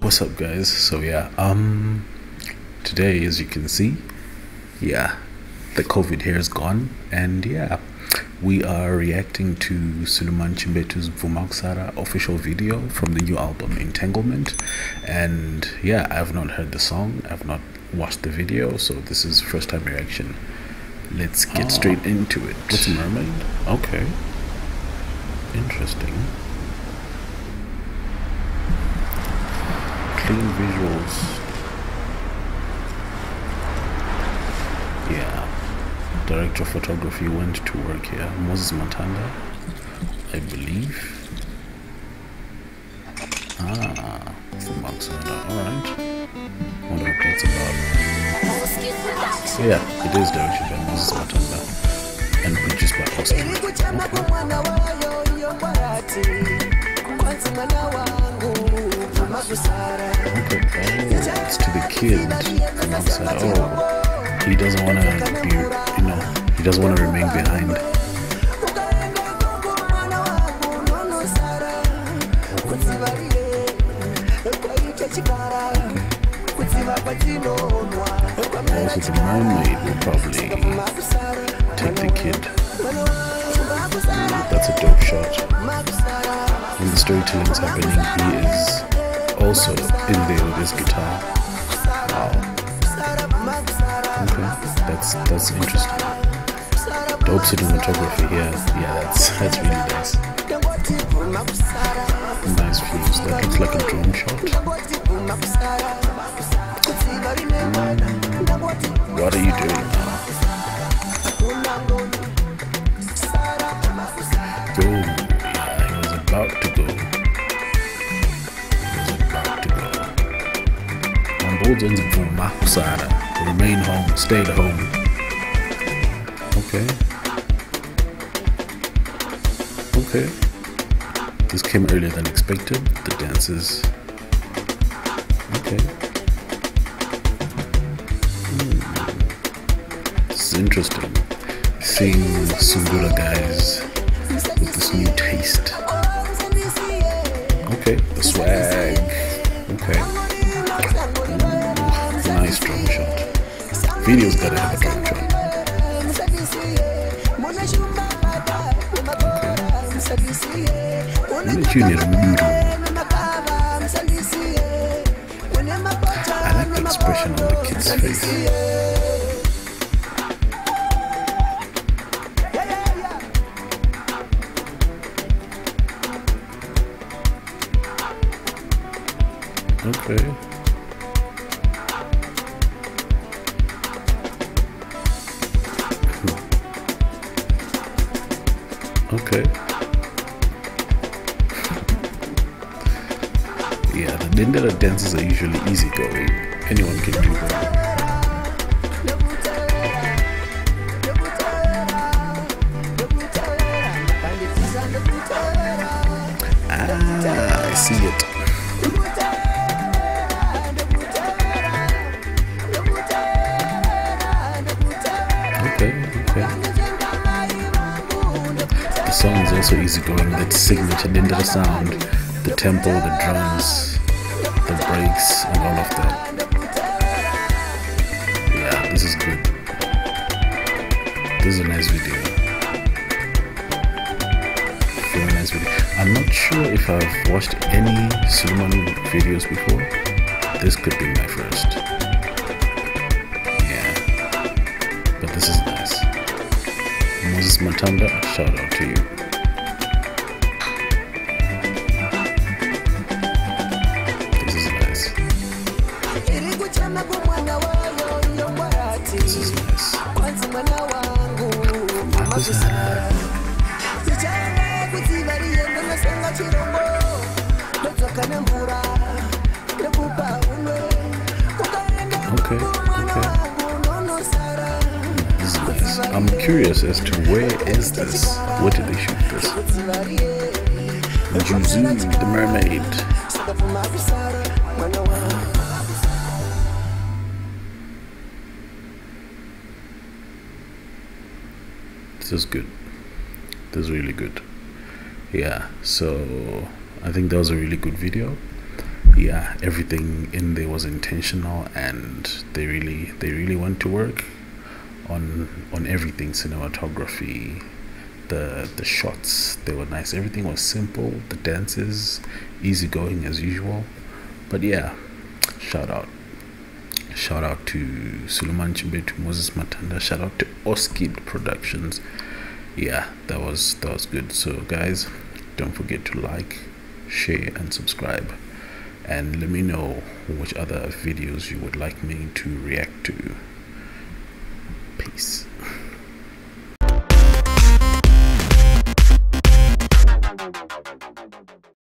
what's up guys? So yeah um today as you can see yeah the covid here is gone and yeah we are reacting to Suluman Chimbetu's Bvuma Kusara official video from the new album Entanglement and yeah I've not heard the song I've not watched the video so this is first time reaction. Let's get oh. straight into it. What's a mermaid? Okay. Interesting clean visuals. Yeah. Director of photography went to work here. Moses Matanda, I believe. Ah, from Maxada. Alright. Wonder what that's about. Yeah, it is directed by Moses Matanda and produced by Oscar. Kid outside. Oh, he doesn't want to be, you know, he doesn't want to remain behind. Also, the mermaid will probably take the kid. That's a dope shot. When the storytelling is happening, he is also in there with his guitar. That's that's interesting. Dope cinematography here. Yeah, that's that's really nice. Nice views. That looks like a drone shot. What are you doing now? Boom. Yeah, he was about to go. Golden's Bvuma Kusara. Remain home, stay at home. Okay. Okay. This came earlier than expected. The dances. Okay. Hmm. This is interesting. Seeing Sungura guys with this new taste. Okay, the swag. Videos that have a. I like the expression on the kid's face. Okay. Yeah, the Dendera dances are usually easygoing. Anyone can do them. Ah, I see it. Okay, okay The song is also easygoing. That signature Dendera sound, the tempo, the drums, I'm not sure if I've watched any Suluman videos before. This could be my first. Yeah, but this is nice. Moses Matanda, shout out to you. This is nice. This is nice. Okay, okay. I'm curious as to where is this? Where did they shoot this? Njuzu, the mermaid. This is good. This is really good. Yeah, so I think that was a really good video. yeah everything in there was intentional and they really they really went to work on on everything cinematography the the shots they were nice everything was simple the dances easygoing as usual but yeah shout out shout out to Suluman Chimbetu, Moses Matanda, shout out to Oskid Productions. Yeah, that was that was good. So guys, don't forget to like, share and subscribe. And let me know which other videos you would like me to react to. Peace.